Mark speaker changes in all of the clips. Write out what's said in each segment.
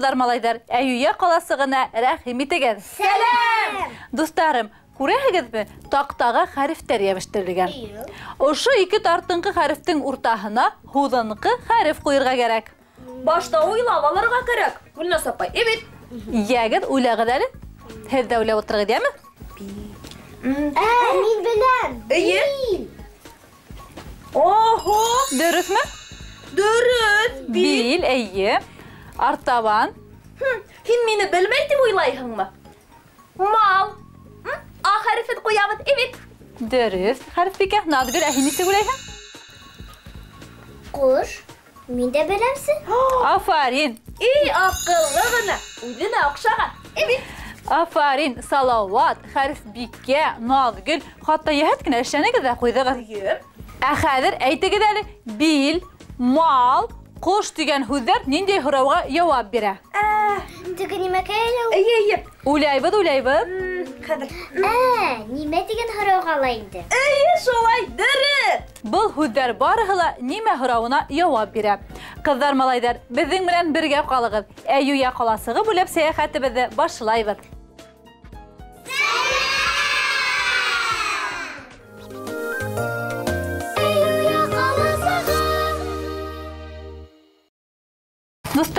Speaker 1: Хәйерле көн, ҡыҙҙар малайҙар. Әйүйә ҡаласығына рәхим итегеҙ.
Speaker 2: Сәләм!
Speaker 1: Дуҫтарым, күрәһегеҙме? Таҡтаға хәрефтәр йәбештерелгән. Ошо ике тартынҡы хәрефтең уртаһына һуҙынҡы хәреф ҡуйырға кәрәк.
Speaker 2: Башта уйлап алырға кәрәк. Гөлнас апай, evet.
Speaker 1: Йәгеҙ, уйлағыҙ әле. Һеҙ дә уйлап ултырығыҙ, йәме?
Speaker 3: Ә, мин беләм.
Speaker 2: Эйе. Ого!
Speaker 1: Дөрөҫмө?
Speaker 2: Дөрөҫ!
Speaker 1: Бил, эйе. Артабан.
Speaker 2: Хм, Һин мине белмәй тип уйлайһыңмы? Мал. М, А хәрефен ҡуябыҙ, evet.
Speaker 1: Дөрөҫ. Хәрефбикә, Наҙгөл, ә һин нисек уйлайһың?
Speaker 3: Ҡуш. Мин дә беләмсе.
Speaker 1: Афарин.
Speaker 2: И аҡыллы ғына. Үҙенә оҡшаған. Evet.
Speaker 1: Афарин, Салауат, Хәрефбикә, Наҙгөл. Хатта йәһәт кенә эшләнегеҙ ҙә ҡуйҙығыҙ.
Speaker 2: Эйе.
Speaker 1: Ә хәҙер әйтегеҙ әле. Бил, мал, ҡош дигән һүҙҙәр ниндәй һорауға яуап бирә?
Speaker 2: Ә,
Speaker 3: Теге нимәкәй ул?
Speaker 2: Эйе, эйе.
Speaker 1: Уйлайбыҙ, уйлайбыҙ.
Speaker 2: М, Хәҙер.
Speaker 3: Ә, нимә дигән һорауға ла инде?
Speaker 2: Эйе, шулай. Дөрөҫ.
Speaker 1: Был һүҙҙәр барыһы ла нимә һорауына яуап бирә. Ҡыҙҙар, малайҙар, беҙҙең менән бергә ҡалығыҙ. Әйүя ҡаласығы буйлап сәйәхәтебеҙҙе башлайбыҙ.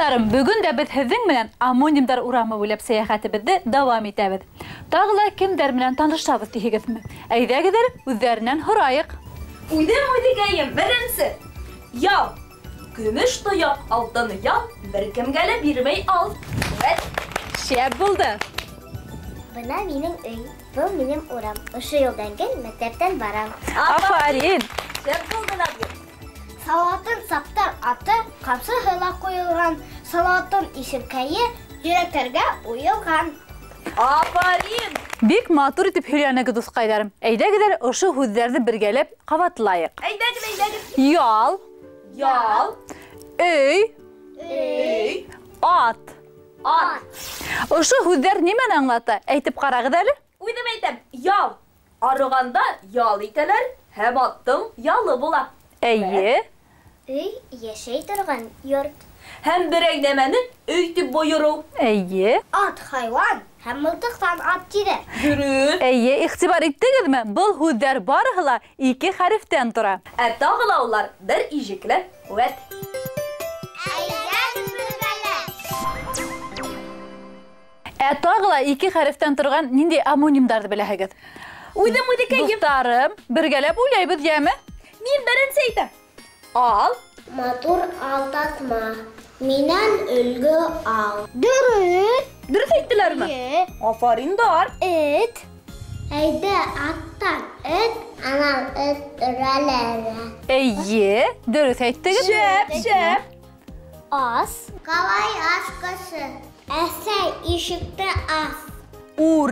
Speaker 1: Дуҫтарым, бөгөн дә беҙ һеҙҙең менән амонимдар урамы буйлап сәйәхәтебеҙҙе дауам итәбеҙ. Тағы ла кемдәр менән танышабыҙ тиһегеҙме? Әйҙәгеҙҙер, үҙҙәренән һорайыҡ.
Speaker 2: Үҙем үҙегәйем. Беренсе. Ял. Көмөш тояҡ, алтын ял. Бер кемгә лә бирмәй ал. Evet.
Speaker 1: Шәп булды.
Speaker 3: Бына минең өй. Был минең урам. Ошо юлдан гел мәктәптән барам.
Speaker 1: Афарин.
Speaker 2: Шәп булды Наҙгөл.
Speaker 3: Салатын саптан аты, ҡамсы һыйлап ҡуйылған, салатын исеркәйе йөрәктәргә уйылған.
Speaker 2: Афарин.
Speaker 1: Бик матур итеп һөйләнегеҙ, дуҫҡайҙарым. Әйҙәгеҙҙер ошо һүҙҙәрҙе бергәләп ҡабатлайыҡ.
Speaker 2: Әйҙәгеҙ, әйҙәгеҙ.
Speaker 1: Ял,
Speaker 2: Ял.
Speaker 1: өй,
Speaker 2: Өй.
Speaker 1: ат.
Speaker 2: Ат.
Speaker 1: Ошо һүҙҙәр нимәне аңлата? Әйтеп ҡарағыҙ әле.
Speaker 2: Үҙем әйтәм. Ял. Арығанда ял итәләр, һәм аттың ялы була.
Speaker 1: Эйе.
Speaker 3: Өй йәшәй торған йорт.
Speaker 2: Һәм берәй нәмәне өй тип бойороу.
Speaker 1: Эйе.
Speaker 3: Ат хайван һәм мылтыҡтан ат тиҙәр.
Speaker 2: Дөрөҫ.
Speaker 1: Эйе, иғтибар иттегеҙме? Был һүҙҙәр барыһы ла ике хәрефтән тора.
Speaker 2: Ә тағы ла улар бер ижекле. Вәт.
Speaker 1: Ә тағы ла ике хәрефтән торған ниндәй амонимдарҙы беләһегеҙ?
Speaker 2: Үҙем үҙекәйем.
Speaker 1: Дуҫтарым, бергәләп уйлайбыҙ, йәме?
Speaker 2: Μην μπερενσέιτε. Al. Matur
Speaker 3: aldatma. Minen ölgü al. Dürüst. Dürüst
Speaker 2: ettiler mi?
Speaker 3: Evet.
Speaker 2: Aferin
Speaker 3: dar. Et. Heyde attan et, anam et
Speaker 1: ürelere. İyi, dürüst
Speaker 2: ettik. Şep,
Speaker 3: şep. As. Kavay askası. Ese işikte as.
Speaker 1: Ur.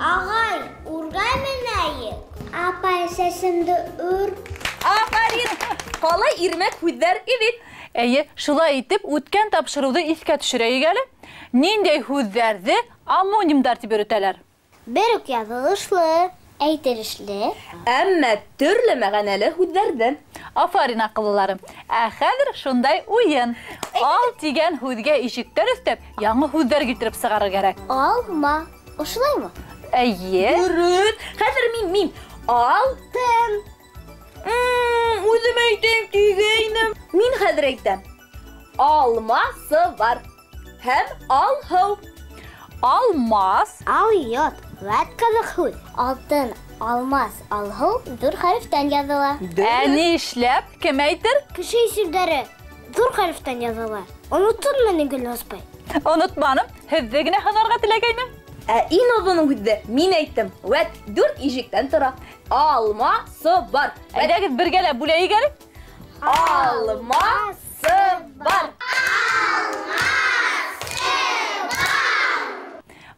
Speaker 3: Ағай, урғай менәйек. Апай, сәсемде үр.
Speaker 2: Афарин. Ҡалай ирмәк һүҙҙәр ивит.
Speaker 1: Эйе, шулай итеп үткән тапшырыуҙы иҫкә төшөрәйек әле. Ниндәй һүҙҙәрҙе амонимдар тип йөрөтәләр?
Speaker 3: Бер үк яҙылышлы, әйтерешле.
Speaker 2: Әммә төрлө мәғәнәле һүҙҙәрҙе.
Speaker 1: Афарин аҡыллыларым. Ә хәҙер шундай уйын. Ал тигән һүҙгә ишектәр өҫтәп, яңы һүҙҙәр килтереп сығарыр кәрәк.
Speaker 3: Алма. Ошолаймы?
Speaker 1: Әйе.
Speaker 2: Дөрөҫ. Хәҙер мин, мин. Алтын. М, Үҙем әйтәм тигәйнем. Мин хәҙер әйтәм. Алмасы бар. Һәм алһыу.
Speaker 1: Алмас.
Speaker 3: Ал йот. Вәт ҡыҙыҡ һүҙ. Алтын, алмас, алһыу ҙур хәрефтән яҙыла.
Speaker 1: Ә ни эшләп? Кем әйтер?
Speaker 3: Кеше исемдәре ҙур хәрефтән яҙыла. Оноттонмо ни Гөлназбай?
Speaker 1: Онотманым. Һеҙҙе генә һынарға теләгәйнем.
Speaker 2: ә инованың күдді мен әйттім уәт дүрт ижектен тұра. Алмасы бар. Әйдәгіз
Speaker 1: бір кәлә бүләйі бар
Speaker 2: алмасы бар.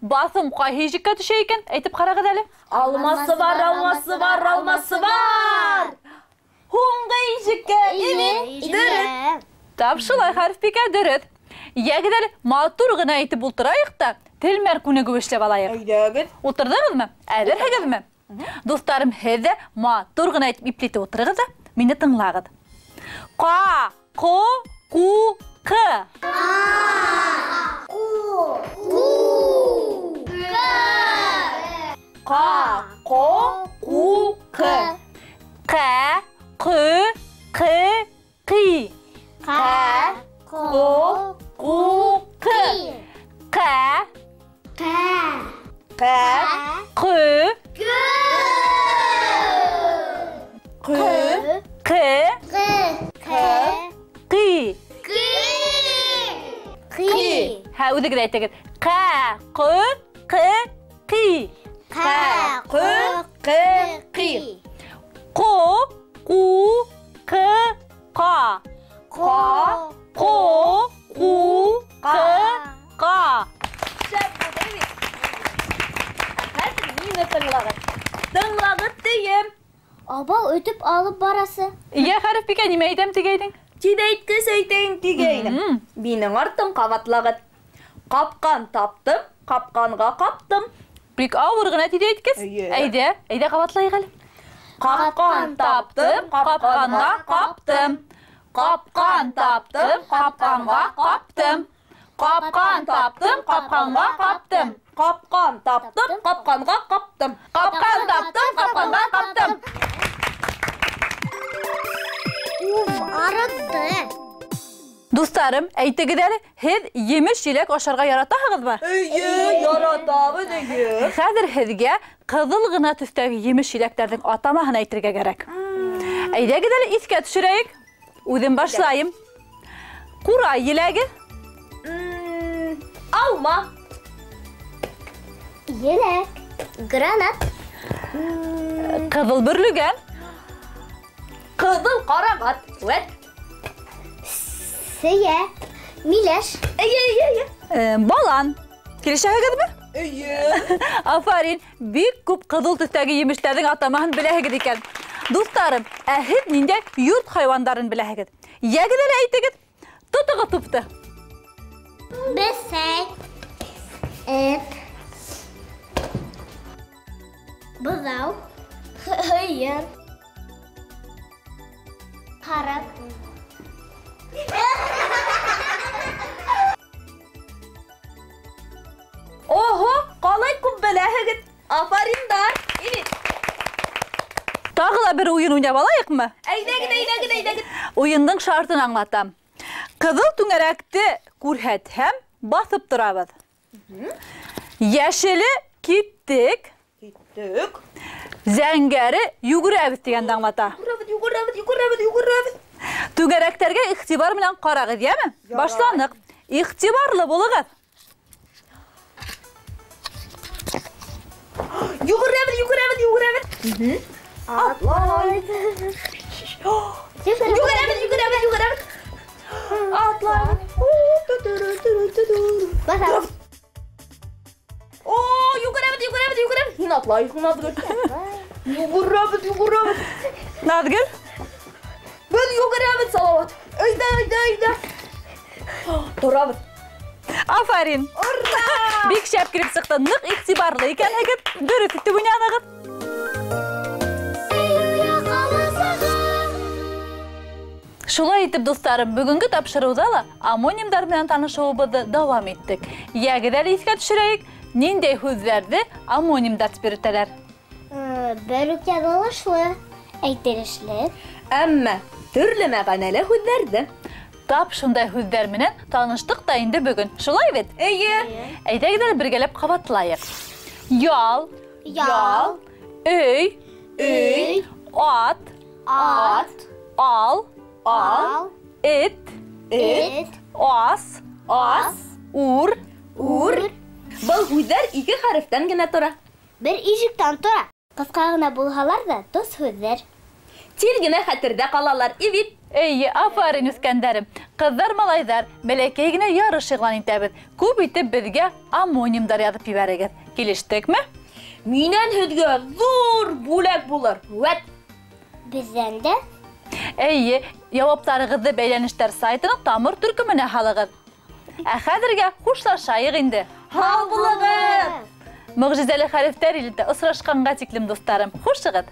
Speaker 1: Басым қай жекке түше екен? Әйтіп қарағыз әлі.
Speaker 2: Алмасы бар алмасы бар алмасы бар. оңға ижекке еме
Speaker 1: дұрыс тапшылай харфбике бекә дұрыс ягедер матур гына әйтеп ултырайык та алайық мәркүнеге эшләп мә?
Speaker 2: әйдәгез
Speaker 1: әгіз мә? достарым ғына айтып матур гына мені тыңлағыз. Қа, қо, қу, қы. А, ҡо
Speaker 2: қу, ҡы Қа,
Speaker 1: қо, қу, ҡы Қа,
Speaker 3: қы,
Speaker 2: қы, қи. Қа,
Speaker 1: қо,
Speaker 3: бөлігін
Speaker 2: айта
Speaker 1: кет
Speaker 2: қа
Speaker 1: қы қы
Speaker 3: қи қа
Speaker 2: қы қы қи
Speaker 1: қо қу қы
Speaker 3: қа
Speaker 1: қа қо
Speaker 2: қу қы қа қазір мені тыңлағыз тыңлағыз дейім
Speaker 3: абал өтіп алып барасы
Speaker 1: иә харифбике неме айтам
Speaker 2: тигейдің тидейткес айтайын
Speaker 1: тигейдім
Speaker 2: менің артым қабатлагыт қапқан таптым қапқанға қаптым
Speaker 1: бик ауыр ғана тиде әйткес. Әйде
Speaker 2: қапқан таптым
Speaker 1: қапқанға қаптым қапқан таптым қапқанға қаптым қапқан таптым қапқанға қаптым
Speaker 2: қапқан таптым қапқанға қаптым
Speaker 1: қапқан таптым қапқанға қаптым
Speaker 3: уф
Speaker 1: Дуҫтарым, әйтегеҙ әле, һеҙ емеш-еләк ашарға яратаһығыҙмы?
Speaker 2: Эйе, яратабыҙ, эйе.
Speaker 1: Хәҙер һеҙгә ҡыҙыл ғына төҫтәге емеш-еләктәрҙең атамаһын әйтергә кәрәк. Әйҙәгеҙ әле иҫкә төшөрәйек. Үҙем башлайым. Ҡурай еләге,
Speaker 2: Алма,
Speaker 3: Еләк. Гранат.
Speaker 1: ҡыҙыл бөрлөгән,
Speaker 2: ҡыҙыл ҡарағат. Вәт.
Speaker 3: Сейә. Миләш.
Speaker 2: Эйе, эйе, эйе.
Speaker 1: э, балан. Килешәһегеҙме?
Speaker 2: Эйе.
Speaker 1: Афарин, бик күп ҡыҙыл төҫтәге емештәрҙең атамаһын беләһегеҙ икән. Дуҫтарым, ә һеҙ ниндәй йорт хайуандарын беләһегеҙ? Йәгеҙ әле әйтегеҙ. Тотоғоҙ тупты.
Speaker 3: Бесәй. Эт. Быҙау. Һыйыр. Ҡарап.
Speaker 2: Афариндар. Ивит.
Speaker 1: Тағы ла бер уйын уйнап алайыҡмы?
Speaker 2: Әйҙәгеҙ, әйҙәгеҙ, әйҙәгеҙ.
Speaker 1: Уйындың шартын аңлатам. Ҡыҙыл түңәрәкте күрһәтһәм, баҫып торабыҙ. Йәшеле киттек,
Speaker 2: Киттек.
Speaker 1: зәңгәре йүгерәбеҙ дигәнде аңлата.
Speaker 2: Йүгерәбеҙ, йүгерәбеҙ, йүгерәбеҙ, йүгерәбеҙ.
Speaker 1: Түңәрәктәргә иғтибар менән ҡарағыҙ, йәме?
Speaker 2: Ярай.
Speaker 1: Башланыҡ. Иғтибарлы булығыҙ.
Speaker 2: Йүгерәбеҙ, йүгерәбеҙ, йүгерәбеҙ. Атлай. Йүгерәбеҙ, йүгерәбеҙ, йүгерәбеҙ. Атлай.
Speaker 3: Баҫабыҙ.
Speaker 2: О, йүгерәбеҙ, йүгерәбеҙ, йүгерәбеҙ. Һин атлайһың, Наҙгөл. Йүгерәбеҙ, йүгерәбеҙ.
Speaker 1: Наҙгөл,
Speaker 2: Беҙ йүгерәбеҙ, Салауат. Әйҙә, әйҙә, әйҙә. Торабыҙ.
Speaker 1: афарин.
Speaker 2: Бек
Speaker 1: бекші әпкелеп сықты нық иқтибарлы екен егіт дұрыс түгіне анығыт Шулай итеп, достарым, бүгінгі тапшырудала амонимдар танышуы бұды давам еттік. Ягидәлі еске түшірейік, нендей сөздерді амонимдар спирттелер? Ә,
Speaker 3: Бөлікке болышлы, әйтелішлі.
Speaker 2: Әмі түрлі мәғанәлі сөздерді
Speaker 1: Тап шундай һүҙҙәр менән таныштыҡ та инде бөгөн. Шулай бит?
Speaker 2: Эйе.
Speaker 1: Әйҙәгеҙ әле бергәләп ҡабатлайыҡ. Ял,
Speaker 3: Ял.
Speaker 1: өй,
Speaker 2: Өй.
Speaker 1: ат,
Speaker 3: Ат.
Speaker 1: ал,
Speaker 2: Ал.
Speaker 1: эт,
Speaker 2: Эт.
Speaker 1: ас,
Speaker 2: Ас.
Speaker 1: ур,
Speaker 2: Ур. Был һүҙҙәр ике хәрефтән генә тора.
Speaker 3: Бер ижектән тора. Ҡыҫҡа ғына булһалар ҙа тос һүҙҙәр.
Speaker 2: Тиҙ генә хәтерҙә ҡалалар. Ивит.
Speaker 1: Эйе, афарин үҫкәндәрем. Ҡыҙҙар, малайҙар, бәләкәй генә ярыш иғлан итәбеҙ. Күп итеп беҙгә амонимдар яҙып ебәрегеҙ. Килештекме?
Speaker 2: Минән һеҙгә ҙур бүләк булыр. Вәт.
Speaker 3: Беҙҙән дә
Speaker 1: Эйе, яуаптарығыҙҙы бәйләнештәр сайтының тамыр төркөмөнә һалығыҙ. Ә хәҙергә хушлашайыҡ инде.
Speaker 2: Һау булығыҙ.
Speaker 1: Мөғжизәле хәрефтәр илендә осрашҡанға тиклем дуҫтарым. Хушығыҙ.